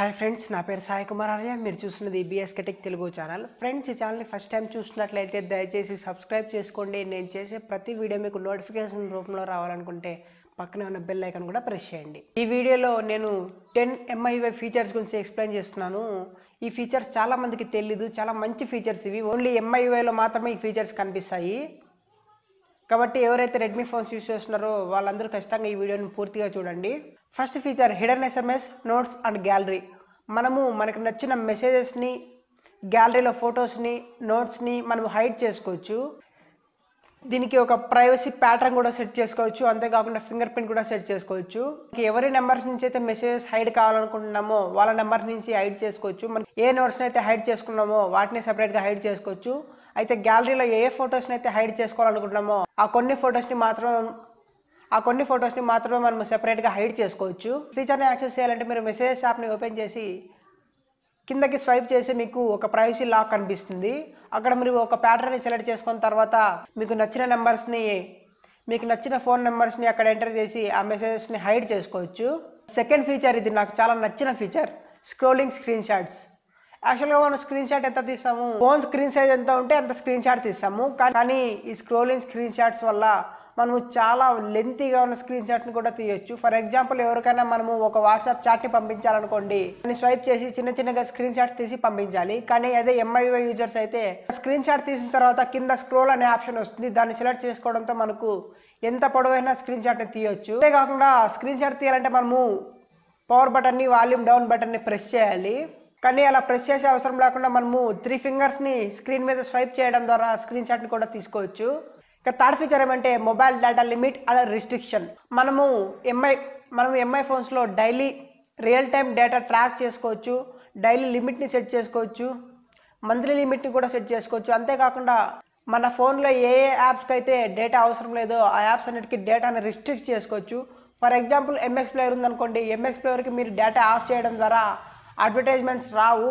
Hi friends నా పేరు సాయి కుమార్ ఆర్య. మీరు చూస్తున్నది BS tech Telugu channel friends ఈ ఛానల్ని ఫస్ట్ టైం చూసినట్లయితే దయచేసి సబ్స్క్రైబ్ చేసుకోండి. నేను చేసే ప్రతి వీడియో మీకు నోటిఫికేషన్ రూపంలో రావాలనుకుంటే పక్కనే ఉన్న బెల్ ఐకాన్ కూడా ప్రెస్ చేయండి. ఈ వీడియోలో నేను టెన్ ఎంఐవై ఫీచర్స్ గురించి ఎక్స్ప్లెయిన్ చేస్తున్నాను. ఈ ఫీచర్స్ చాలా మందికి తెలీదు. చాలా మంచి ఫీచర్స్ ఇవి. ఓన్లీ ఎంఐవైలో మాత్రమే ఈ ఫీచర్స్ కనిపిస్తాయి. కాబట్టి ఎవరైతే రెడ్మీ ఫోన్స్ యూస్ చేస్తున్నారో వాళ్ళందరూ ఖచ్చితంగా ఈ వీడియోని పూర్తిగా చూడండి. First feature hidden SMS notes and gallery మనము మనకు నచ్చిన మెసేజెస్ని గ్యాలరీలో ఫొటోస్ని నోట్స్ని మనం హైడ్ చేసుకోవచ్చు. దీనికి ఒక ప్రైవసీ ప్యాటర్న్ కూడా సెట్ చేసుకోవచ్చు. అంతేకాకుండా ఫింగర్ ప్రింట్ కూడా సెట్ చేసుకోవచ్చు. ఎవరి నెంబర్స్ నుంచి అయితే మెసేజెస్ హైడ్ కావాలనుకుంటున్నామో వాళ్ళ నెంబర్ నుంచి హైడ్ చేసుకోవచ్చు. మనం ఏ నోట్స్ని అయితే హైడ్ చేసుకున్నామో వాటిని సెపరేట్గా హైడ్ చేసుకోవచ్చు. అయితే గ్యాలరీలో ఏ ఫొటోస్ని అయితే హైడ్ చేసుకోవాలనుకుంటున్నామో ఆ కొన్ని ఫొటోస్ని మాత్రం ఆ కొన్ని ఫొటోస్ని మాత్రమే మనం సెపరేట్గా హైడ్ చేసుకోవచ్చు. ఫీచర్ని యాక్సెస్ చేయాలంటే మీరు మెసేజెస్ యాప్ని ఓపెన్ చేసి కిందకి స్వైప్ చేసి మీకు ఒక ప్రైవసీ లాక్ కనిపిస్తుంది. అక్కడ మీరు ఒక ప్యాటర్న్ని సెలెక్ట్ చేసుకున్న తర్వాత మీకు నచ్చిన నెంబర్స్ని మీకు నచ్చిన ఫోన్ నెంబర్స్ని అక్కడ ఎంటర్ చేసి ఆ మెసేజెస్ని హైడ్ చేసుకోవచ్చు. సెకండ్ ఫీచర్ ఇది నాకు చాలా నచ్చిన ఫీచర్ స్క్రోలింగ్ స్క్రీన్ షాట్స్ యాక్చువల్గా మనం స్క్రీన్ షాట్ ఎంత తీస్తాము? ఫోన్ స్క్రీన్ సైజ్ ఎంత ఉంటే అంత స్క్రీన్ షాట్ తీస్తాము. కానీ ఈ స్క్రోలింగ్ స్క్రీన్ షాట్స్ వల్ల మనము చాలా లెంతీగా ఉన్న స్క్రీన్ షాట్ని కూడా తీయొచ్చు. ఫర్ ఎగ్జాంపుల్ ఎవరికైనా మనము ఒక వాట్సాప్ చాట్ని పంపించాలనుకోండి దాన్ని స్వైప్ చేసి చిన్న చిన్నగా స్క్రీన్ షాట్స్ తీసి పంపించాలి. కానీ అదే ఎంఐవై యూజర్స్ అయితే స్క్రీన్ షాట్ తీసిన తర్వాత కింద స్క్రోల్ అనే ఆప్షన్ వస్తుంది. దాన్ని సెలెక్ట్ చేసుకోవడంతో మనకు ఎంత పొడవైన స్క్రీన్ షాట్ని తీయొచ్చు. అంతేకాకుండా స్క్రీన్ షాట్ తీయాలంటే మనము పవర్ బటన్ని వాల్యూమ్ డౌన్ బటన్ని ప్రెస్ చేయాలి. కానీ అలా ప్రెస్ చేసే అవసరం లేకుండా మనము త్రీ ఫింగర్స్ని స్క్రీన్ మీద స్వైప్ చేయడం ద్వారా స్క్రీన్ షాట్ని కూడా తీసుకోవచ్చు. ఇక థర్డ్ ఫీచర్ ఏమంటే mobile data limit and restriction. మనము ఎంఐ మనం ఎంఐ ఫోన్స్లో daily real time data track చేసుకోవచ్చు డైలీ లిమిట్ని సెట్ చేసుకోవచ్చు మంత్లీ లిమిట్ని కూడా సెట్ చేసుకోవచ్చు. అంతేకాకుండా మన ఫోన్లో ఏ ఏ యాప్స్కి అయితే డేటా అవసరం లేదో ఆ యాప్స్ అన్నిటికీ డేటాని రిస్ట్రిక్ట్ చేసుకోవచ్చు. ఫర్ ఎగ్జాంపుల్ ఎంఎక్స్ ప్లేయర్ ఉందనుకోండి ఎంఎక్స్ ప్లేయర్కి మీరు డేటా ఆఫ్ చేయడం ద్వారా అడ్వర్టైజ్మెంట్స్ రావు.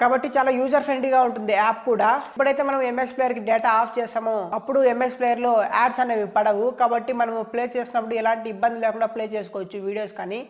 కాబట్టి చాలా యూజర్ ఫ్రెండ్లీగా ఉంటుంది యాప్ కూడా. ఇప్పుడైతే మనం ఎంఎస్ ప్లేయర్కి డేటా ఆఫ్ చేస్తామో అప్పుడు ఎంఎస్ ప్లేయర్లో యాడ్స్ అనేవి పడవు. కాబట్టి మనం ప్లే చేసినప్పుడు ఎలాంటి ఇబ్బంది లేకుండా ప్లే చేసుకోవచ్చు వీడియోస్ కానీ.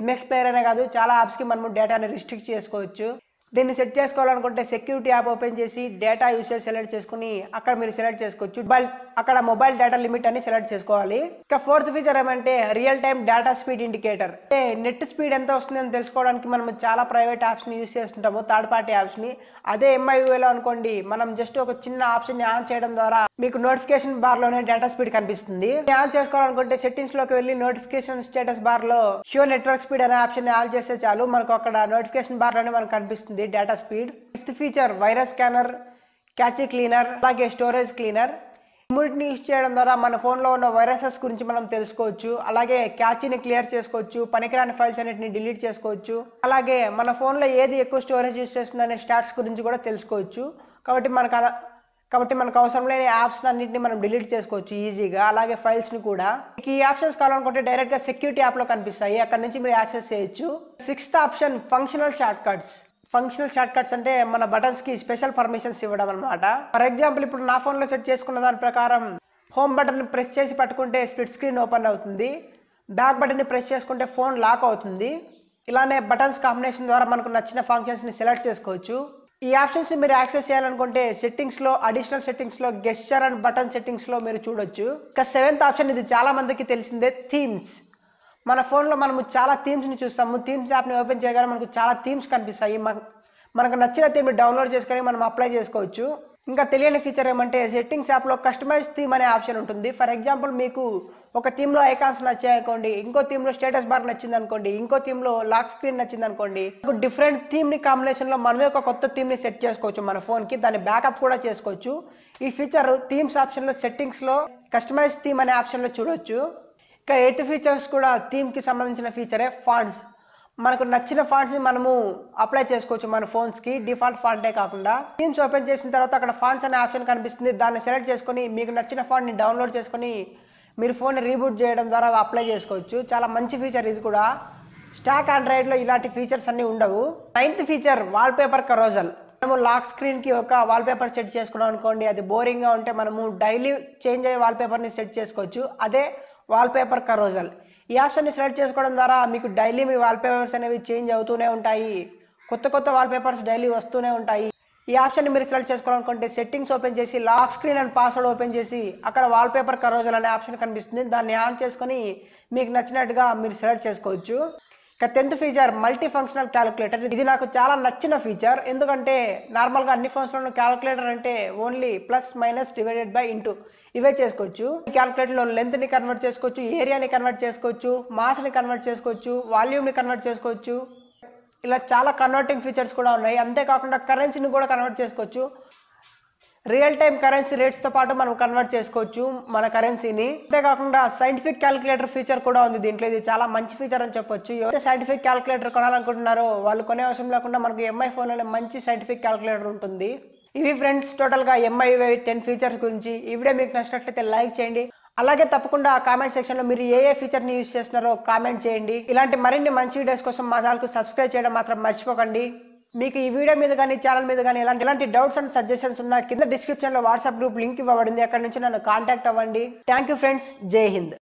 ఎంఎస్ ప్లేయర్ అనే కాదు చాలా యాప్స్కి మనము డేటాని రిస్ట్రిక్ట్ చేసుకోవచ్చు. దీన్ని సెట్ చేసుకోవాలనుకుంటే సెక్యూరిటీ యాప్ ఓపెన్ చేసి డేటా యూసేజ్ సెలెక్ట్ చేసుకుని అక్కడ మీరు సెలెక్ట్ చేసుకోవచ్చు. బట్ అక్కడ మొబైల్ డేటా లిమిట్ అని సెలెక్ట్ చేసుకోవాలి. ఇక ఫోర్త్ ఫీచర్ ఏమంటే real time data speed indicator. అంటే నెట్ స్పీడ్ ఎంత వస్తుందని తెలుసుకోవడానికి మనం చాలా ప్రైవేట్ యాప్స్ని యూస్ చేస్తుంటాము థర్డ్ పార్టీ యాప్స్ని అదే ఎంఐయూఏలో అనుకోండి మనం జస్ట్ ఒక చిన్న ఆప్షన్ని ఆన్ చేయడం ద్వారా మీకు నోటిఫికేషన్ బార్లోనే డేటా స్పీడ్ కనిపిస్తుంది. ఆన్ చేసుకోవాలనుకుంటే సెట్టింగ్స్లోకి వెళ్ళి నోటిఫికేషన్ స్టేటస్ బార్లో షో నెట్వర్క్ స్పీడ్ అనే ఆప్షన్ ఆన్ చేస్తే చాలు మనకు అక్కడ నోటిఫికేషన్ బార్లోనే మనకు కనిపిస్తుంది data speed. Fifth feature virus scanner cache cleaner అలాగే స్టోరేజ్ క్లీనర్. ఇమ్యూనిటీని యూస్ చేయడం ద్వారా మన ఫోన్లో ఉన్న వైరసెస్ గురించి మనం తెలుసుకోవచ్చు. అలాగే క్యాచ్ని క్లియర్ చేసుకోవచ్చు పనికిరాని ఫైల్స్ అన్నిటిని డిలీట్ చేసుకోవచ్చు. అలాగే మన ఫోన్లో ఏది ఎక్కువ స్టోరేజ్ యూస్ చేస్తుందనే స్టాట్స్ గురించి కూడా తెలుసుకోవచ్చు. కాబట్టి మనకు కాబట్టి మనకు అవసరం లేని యాప్స్ అన్నింటిని మనం డిలీట్ చేసుకోవచ్చు ఈజీగా. అలాగే ఫైల్స్ని కూడా. మీకు ఈ ఆప్షన్స్ కావాలనుకుంటే డైరెక్ట్గా సెక్యూరిటీ యాప్లో కనిపిస్తాయి. అక్కడ నుంచి మీరు యాక్సెస్ చేయొచ్చు. Sixth option functional shortcuts functional shortcuts అంటే మన బటన్స్కి స్పెషల్ పర్మిషన్స్ ఇవ్వడం అనమాట ఫర్ ఎగ్జాంపుల్ ఇప్పుడు నా ఫోన్లో సెట్ చేసుకున్న దాని ప్రకారం హోమ్ బటన్ ప్రెస్ చేసి పట్టుకుంటే స్ప్లిట్ స్క్రీన్ ఓపెన్ అవుతుంది. బ్యాక్ బటన్ని ప్రెస్ చేసుకుంటే ఫోన్ లాక్ అవుతుంది. ఇలానే బటన్స్ కాంబినేషన్ ద్వారా మనకు నచ్చిన ఫంక్షన్స్ని సెలెక్ట్ చేసుకోవచ్చు. ఈ ఆప్షన్స్ని మీరు యాక్సెస్ చేయాలనుకుంటే సెట్టింగ్స్లో అడిషనల్ సెట్టింగ్స్లో గెస్చర్ అండ్ బటన్ సెట్టింగ్స్లో మీరు చూడొచ్చు. ఇక సెవెంత్ ఆప్షన్ ఇది చాలా మందికి తెలిసిందే థీమ్స్ మన ఫోన్లో మనము చాలా థీమ్స్ని చూస్తాము థీమ్స్ యాప్ని ఓపెన్ చేయగానే మనకు చాలా థీమ్స్ కనిపిస్తాయి. మన- మనకు నచ్చిన థీమ్ డౌన్లోడ్ చేసుకొని మనం అప్లై చేసుకోవచ్చు. ఇంకా తెలియని ఫీచర్ ఏమంటే సెట్టింగ్స్ యాప్లో కస్టమైజ్ థీమ్ అనే ఆప్షన్ ఉంటుంది. ఫర్ ఎగ్జాంపుల్ మీకు ఒక థీమ్లో ఐకాన్స్ నచ్చాయనుకోండి ఇంకో థీమ్లో స్టేటస్ బార్ నచ్చింది అనుకోండి ఇంకో థీమ్లో లాక్ స్క్రీన్ నచ్చింది అనుకోండి డిఫరెంట్ థీమ్ని కాంబినేషన్లో మనమే ఒక కొత్త థీమ్ని సెట్ చేసుకోవచ్చు మన ఫోన్కి దాన్ని బ్యాకప్ కూడా చేసుకోవచ్చు. ఈ ఫీచర్ థీమ్స్ ఆప్షన్లో సెట్టింగ్స్లో కస్టమైజ్ థీమ్ అనే ఆప్షన్లో చూడొచ్చు. ఇంకా ఎయిత్ ఫీచర్స్ కూడా థీమ్కి సంబంధించిన ఫీచరే ఫాంట్స్ మనకు నచ్చిన ఫాంట్స్ని మనము అప్లై చేసుకోవచ్చు మన ఫోన్స్కి డిఫాల్ట్ ఫాంటే కాకుండా. థీమ్స్ ఓపెన్ చేసిన తర్వాత అక్కడ ఫాంట్స్ అనే ఆప్షన్ కనిపిస్తుంది. దాన్ని సెలెక్ట్ చేసుకొని మీకు నచ్చిన ఫాంట్ని డౌన్లోడ్ చేసుకొని మీరు ఫోన్ రీబూట్ చేయడం ద్వారా అప్లై చేసుకోవచ్చు. చాలా మంచి ఫీచర్ ఇది కూడా. స్టాక్ ఆండ్రాయిడ్లో ఇలాంటి ఫీచర్స్ అన్నీ ఉండవు. నైన్త్ ఫీచర్ వాల్పేపర్ కరోజల్ మనము లాక్ స్క్రీన్కి ఒక వాల్పేపర్ సెట్ చేసుకున్నాం అనుకోండి. అది బోరింగ్గా ఉంటే మనము డైలీ చేంజ్ అయ్యే వాల్పేపర్ని సెట్ చేసుకోవచ్చు. అదే వాల్పేపర్ కరోజల్ ఈ ఆప్షన్ని సెలెక్ట్ చేసుకోవడం ద్వారా మీకు డైలీ మీ వాల్పేపర్స్ అనేవి చేంజ్ అవుతూనే ఉంటాయి. కొత్త కొత్త వాల్పేపర్స్ డైలీ వస్తూనే ఉంటాయి. ఈ ఆప్షన్ని మీరు సెలెక్ట్ చేసుకోవాలనుకుంటే సెట్టింగ్స్ ఓపెన్ చేసి lock screen and password open చేసి అక్కడ వాల్పేపర్ కరోజల్ అనే ఆప్షన్ కనిపిస్తుంది. దాన్ని ఆన్ చేసుకొని మీకు నచ్చినట్టుగా మీరు సెలెక్ట్ చేసుకోవచ్చు. ఇక tenth feature multi functional calculator ఇది నాకు చాలా నచ్చిన ఫీచర్ ఎందుకంటే నార్మల్గా అన్ని ఫోన్స్లోనూ క్యాలిక్యులేటర్ అంటే only plus minus divided by into ఇవే చేసుకోవచ్చు. ఈ క్యాలిక్యులేటర్లో లెంత్ని కన్వర్ట్ చేసుకోవచ్చు ఏరియాని కన్వర్ట్ చేసుకోవచ్చు మాస్ని కన్వర్ట్ చేసుకోవచ్చు వాల్యూమ్ని కన్వర్ట్ చేసుకోవచ్చు. ఇలా చాలా కన్వర్టింగ్ ఫీచర్స్ కూడా ఉన్నాయి. అంతేకాకుండా కరెన్సీని కూడా కన్వర్ట్ చేసుకోవచ్చు. రియల్ టైం కరెన్సీ రేట్స్తో పాటు మనం కన్వర్ట్ చేసుకోవచ్చు మన కరెన్సీని అంతేకాకుండా సైంటిఫిక్ క్యాలిక్యులేటర్ ఫీచర్ కూడా ఉంది దీంట్లో. ఇది చాలా మంచి ఫీచర్ అని చెప్పొచ్చు. ఎవరైతే సైంటిఫిక్ క్యాలిక్యులేటర్ కొనాలనుకుంటున్నారో వాళ్ళు కొనే అవసరం లేకుండా మనకు ఎంఐ ఫోన్ అనే మంచి సైంటిఫిక్ క్యాలిక్యులేటర్ ఉంటుంది. ఇవి ఫ్రెండ్స్ టోటల్గా ఎంఐవై టెన్ ఫీచర్స్ గురించి. ఈ వీడియో మీకు నచ్చినట్లయితే లైక్ చేయండి. అలాగే తప్పకుండా కామెంట్ సెక్షన్లో మీరు ఏ ఏ ఫీచర్ని యూస్ చేస్తున్నారో కామెంట్ చేయండి. ఇలాంటి మరిన్ని మంచి వీడియోస్ కోసం మా ఛానల్కు సబ్స్క్రైబ్ చేయడం మాత్రం మర్చిపోకండి. మీకు ఈ వీడియో మీద కానీ ఛానల్ మీద కానీ ఇలాంటి ఇలాంటి డౌట్స్ అండ్ సజెషన్స్ ఉన్నా కింద డిస్క్రిప్షన్లో వాట్సాప్ గ్రూప్ లింక్ ఇవ్వబడింది. అక్కడ నుంచి నన్ను కాంటాక్ట్ అవ్వండి. థ్యాంక్ యూ ఫ్రెండ్స్ జై హింద్.